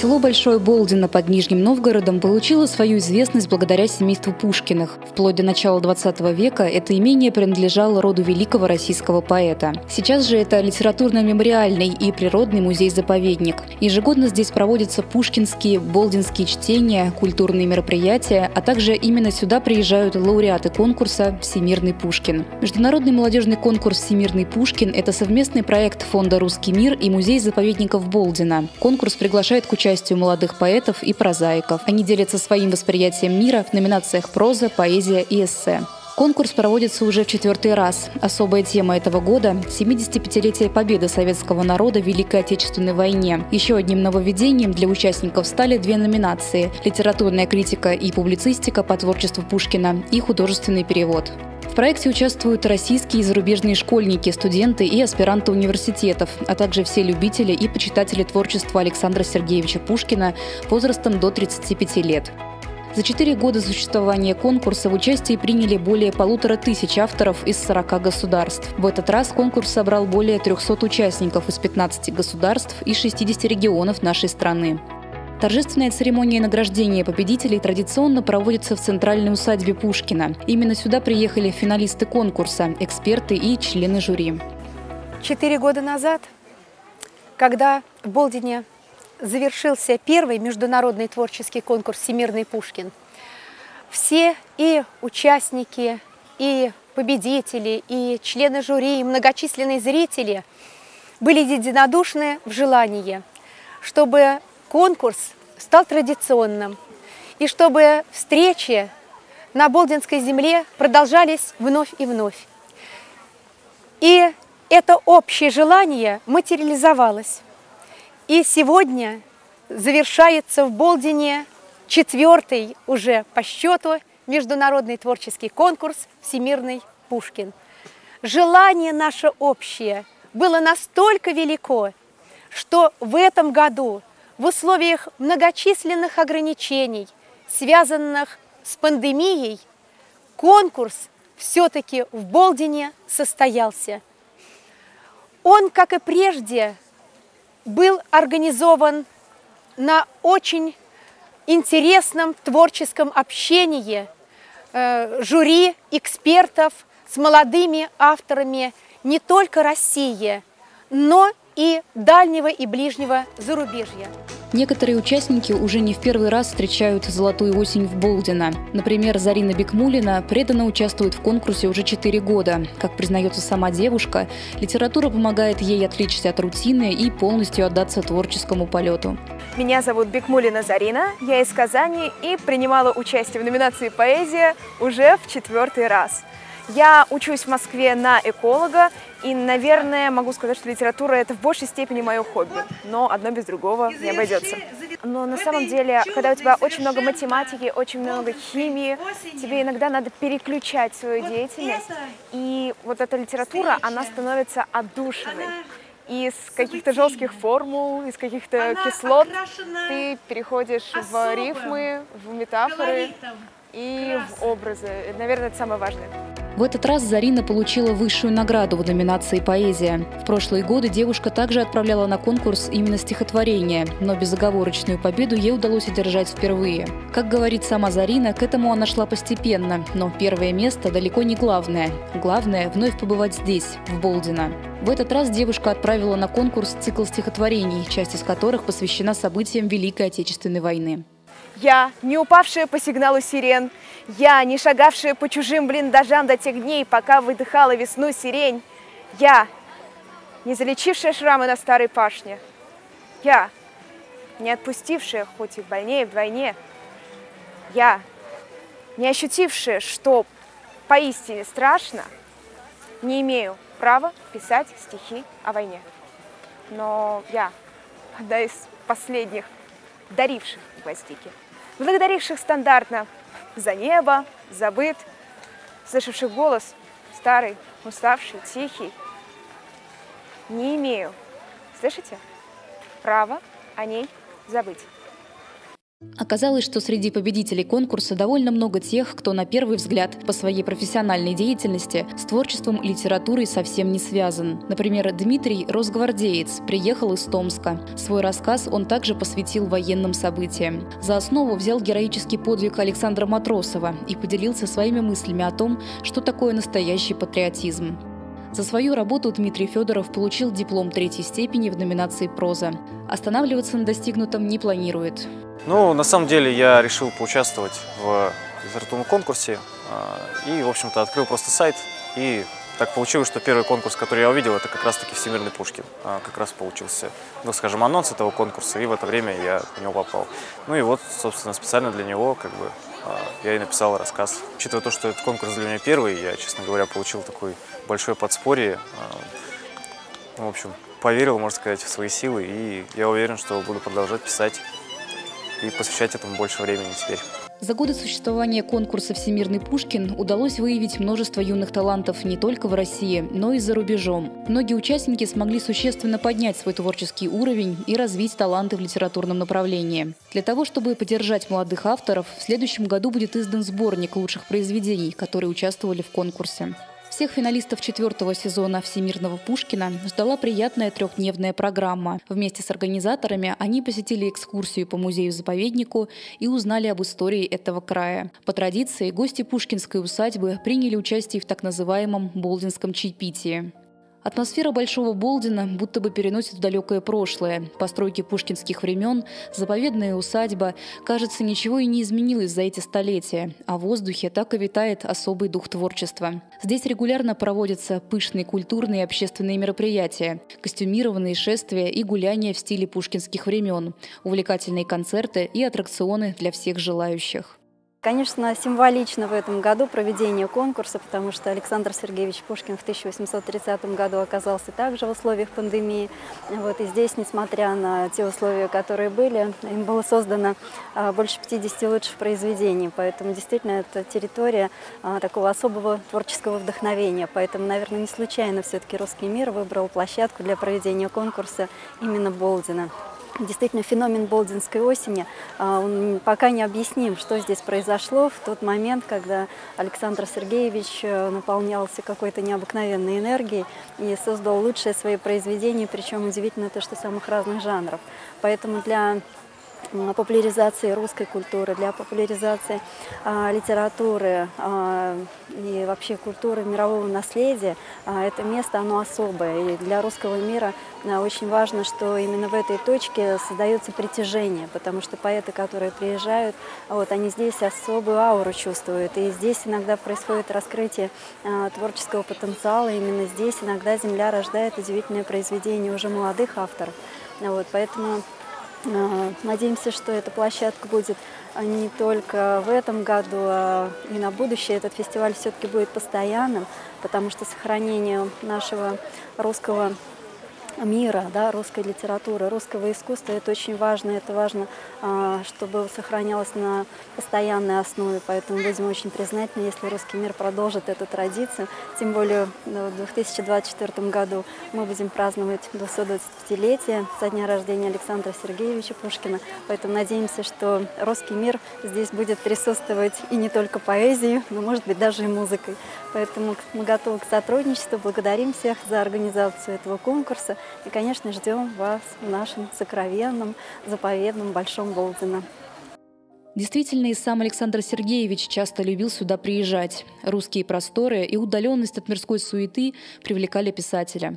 Село Большое Болдино под Нижним Новгородом получило свою известность благодаря семейству Пушкиных. Вплоть до начала 20 века это имение принадлежало роду великого российского поэта. Сейчас же это литературно-мемориальный и природный музей-заповедник. Ежегодно здесь проводятся пушкинские, болдинские чтения, культурные мероприятия, а также именно сюда приезжают лауреаты конкурса «Всемирный Пушкин». Международный молодежный конкурс «Всемирный Пушкин» – это совместный проект Фонда «Русский мир» и Музей-заповедников Болдина. Конкурс приглашает к участию молодых поэтов и прозаиков. Они делятся своим восприятием мира в номинациях проза, поэзия и эссе. Конкурс проводится уже в четвертый раз. Особая тема этого года – 75-летие победы советского народа в Великой Отечественной войне. Еще одним нововведением для участников стали две номинации – литературная критика и публицистика по творчеству Пушкина и художественный перевод. Проекте участвуют российские и зарубежные школьники, студенты и аспиранты университетов, а также все любители и почитатели творчества Александра Сергеевича Пушкина возрастом до 35 лет. За четыре года существования конкурса в участии приняли более полутора тысяч авторов из 40 государств. В этот раз конкурс собрал более 300 участников из 15 государств и 60 регионов нашей страны. Торжественная церемония награждения победителей традиционно проводится в центральной усадьбе Пушкина. Именно сюда приехали финалисты конкурса, эксперты и члены жюри. Четыре года назад, когда в Болдине завершился первый международный творческий конкурс «Всемирный Пушкин», все и участники, и победители, и члены жюри, и многочисленные зрители были единодушны в желании, чтобы конкурс стал традиционным, и чтобы встречи на Болдинской земле продолжались вновь и вновь. И это общее желание материализовалось. И сегодня завершается в Болдине четвертый уже по счету международный творческий конкурс «Всемирный Пушкин». Желание наше общее было настолько велико, что в этом году в условиях многочисленных ограничений, связанных с пандемией, конкурс все-таки в Болдине состоялся. Он, как и прежде, был организован на очень интересном творческом общении э, жюри, экспертов с молодыми авторами не только России, но и дальнего и ближнего зарубежья. Некоторые участники уже не в первый раз встречают «Золотую осень» в Болдино. Например, Зарина Бекмулина преданно участвует в конкурсе уже 4 года. Как признается сама девушка, литература помогает ей отвлечься от рутины и полностью отдаться творческому полету. Меня зовут Бекмулина Зарина, я из Казани и принимала участие в номинации «Поэзия» уже в четвертый раз. Я учусь в Москве на эколога, и, наверное, могу сказать, что литература – это в большей степени мое хобби, но одно без другого не обойдется. Но на самом деле, когда у тебя очень много математики, очень много химии, тебе иногда надо переключать свою деятельность, и вот эта литература, она становится отдушиной из каких-то жестких формул, из каких-то кислот ты переходишь в рифмы, в метафоры и в образы. Наверное, это самое важное. В этот раз Зарина получила высшую награду в номинации «Поэзия». В прошлые годы девушка также отправляла на конкурс именно стихотворение, но безоговорочную победу ей удалось одержать впервые. Как говорит сама Зарина, к этому она шла постепенно, но первое место далеко не главное. Главное – вновь побывать здесь, в Болдино. В этот раз девушка отправила на конкурс цикл стихотворений, часть из которых посвящена событиям Великой Отечественной войны. Я, не упавшая по сигналу сирен, Я, не шагавшая по чужим блиндажам до тех дней, Пока выдыхала весну сирень, Я, не залечившая шрамы на старой пашне, Я, не отпустившая, хоть и больнее вдвойне, Я, не ощутившая, что поистине страшно, Не имею права писать стихи о войне. Но я, одна из последних даривших гвоздики. Благодаривших стандартно за небо, за быт, слышавших голос старый, уставший, тихий. Не имею, слышите, права о ней забыть. Оказалось, что среди победителей конкурса довольно много тех, кто на первый взгляд по своей профессиональной деятельности с творчеством и литературой совсем не связан. Например, Дмитрий – росгвардеец, приехал из Томска. Свой рассказ он также посвятил военным событиям. За основу взял героический подвиг Александра Матросова и поделился своими мыслями о том, что такое настоящий патриотизм. За свою работу Дмитрий Федоров получил диплом третьей степени в номинации «Проза». Останавливаться на достигнутом не планирует. Ну, на самом деле я решил поучаствовать в литературном конкурсе а, и, в общем-то, открыл просто сайт. И так получилось, что первый конкурс, который я увидел, это как раз-таки «Всемирный Пушкин». А, как раз получился, ну, скажем, анонс этого конкурса, и в это время я в него попал. Ну и вот, собственно, специально для него, как бы, я и написал рассказ. Учитывая то, что этот конкурс для меня первый, я, честно говоря, получил такой большое подспорье. В общем, поверил, можно сказать, в свои силы, и я уверен, что буду продолжать писать и посвящать этому больше времени теперь. За годы существования конкурса «Всемирный Пушкин» удалось выявить множество юных талантов не только в России, но и за рубежом. Многие участники смогли существенно поднять свой творческий уровень и развить таланты в литературном направлении. Для того, чтобы поддержать молодых авторов, в следующем году будет издан сборник лучших произведений, которые участвовали в конкурсе. Всех финалистов четвертого сезона «Всемирного Пушкина» ждала приятная трехдневная программа. Вместе с организаторами они посетили экскурсию по музею-заповеднику и узнали об истории этого края. По традиции, гости Пушкинской усадьбы приняли участие в так называемом «Болдинском чаепитии». Атмосфера Большого Болдина будто бы переносит в далекое прошлое. Постройки пушкинских времен, заповедная усадьба. Кажется, ничего и не изменилось за эти столетия, а в воздухе так и витает особый дух творчества. Здесь регулярно проводятся пышные культурные и общественные мероприятия, костюмированные шествия и гуляния в стиле пушкинских времен, увлекательные концерты и аттракционы для всех желающих. Конечно, символично в этом году проведение конкурса, потому что Александр Сергеевич Пушкин в 1830 году оказался также в условиях пандемии. Вот, и здесь, несмотря на те условия, которые были, им было создано а, больше 50 лучших произведений. Поэтому действительно это территория а, такого особого творческого вдохновения. Поэтому, наверное, не случайно все-таки русский мир выбрал площадку для проведения конкурса именно Болдина. Действительно, феномен Болдинской осени, а, он пока не объясним, что здесь произошло в тот момент, когда Александр Сергеевич э, наполнялся какой-то необыкновенной энергией и создал лучшее свои произведения, причем удивительно то, что самых разных жанров. Поэтому для популяризации русской культуры, для популяризации а, литературы а, и вообще культуры мирового наследия. А, это место, оно особое. И для русского мира а, очень важно, что именно в этой точке создается притяжение, потому что поэты, которые приезжают, вот, они здесь особую ауру чувствуют. И здесь иногда происходит раскрытие а, творческого потенциала. Именно здесь иногда земля рождает удивительное произведение уже молодых авторов. Вот, поэтому а, надеемся, что эта площадка будет а, не только в этом году, а и на будущее. Этот фестиваль все-таки будет постоянным, потому что сохранение нашего русского мира, да, русской литературы, русского искусства. Это очень важно. Это важно, а, чтобы сохранялось на постоянной основе. Поэтому будем очень признательны, если русский мир продолжит эту традицию. Тем более в 2024 году мы будем праздновать 225-летие со дня рождения Александра Сергеевича Пушкина. Поэтому надеемся, что русский мир здесь будет присутствовать и не только поэзией, но, может быть, даже и музыкой. Поэтому мы готовы к сотрудничеству. Благодарим всех за организацию этого конкурса. И, конечно, ждем вас в нашем сокровенном, заповедном Большом Болдино. Действительно, и сам Александр Сергеевич часто любил сюда приезжать. Русские просторы и удаленность от мирской суеты привлекали писателя.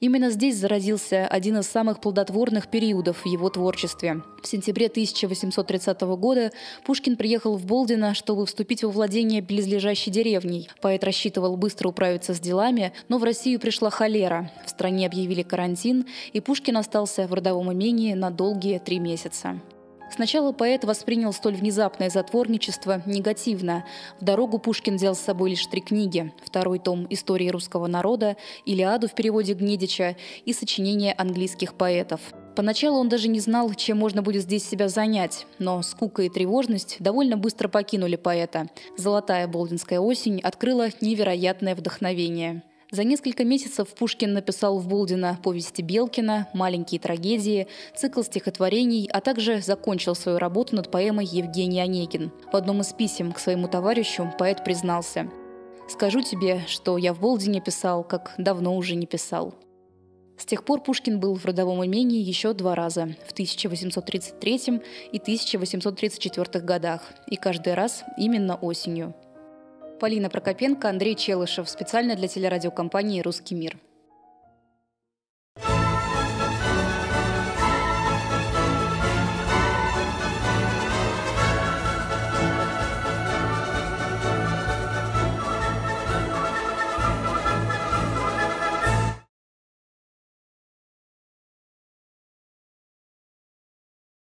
Именно здесь заразился один из самых плодотворных периодов в его творчестве. В сентябре 1830 года Пушкин приехал в Болдино, чтобы вступить во владение близлежащей деревней. Поэт рассчитывал быстро управиться с делами, но в Россию пришла холера. В стране объявили карантин, и Пушкин остался в родовом имении на долгие три месяца. Сначала поэт воспринял столь внезапное затворничество негативно. В дорогу Пушкин взял с собой лишь три книги. Второй том «Истории русского народа», «Илиаду» в переводе Гнедича и сочинения английских поэтов. Поначалу он даже не знал, чем можно будет здесь себя занять, но скука и тревожность довольно быстро покинули поэта. Золотая болдинская осень открыла невероятное вдохновение. За несколько месяцев Пушкин написал в Болдина повести Белкина, маленькие трагедии, цикл стихотворений, а также закончил свою работу над поэмой Евгений Онегин. В одном из писем к своему товарищу поэт признался «Скажу тебе, что я в Болдине писал, как давно уже не писал». С тех пор Пушкин был в родовом имении еще два раза – в 1833 и 1834 годах, и каждый раз именно осенью – Полина Прокопенко, Андрей Челышев. Специально для телерадиокомпании «Русский мир».